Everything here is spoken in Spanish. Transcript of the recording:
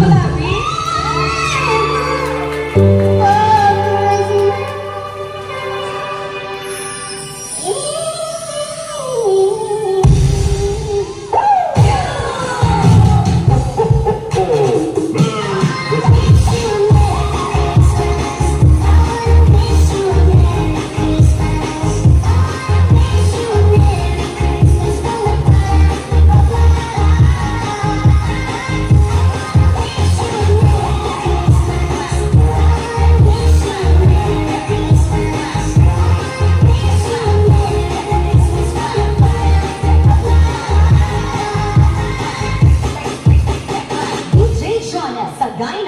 Malabi? guy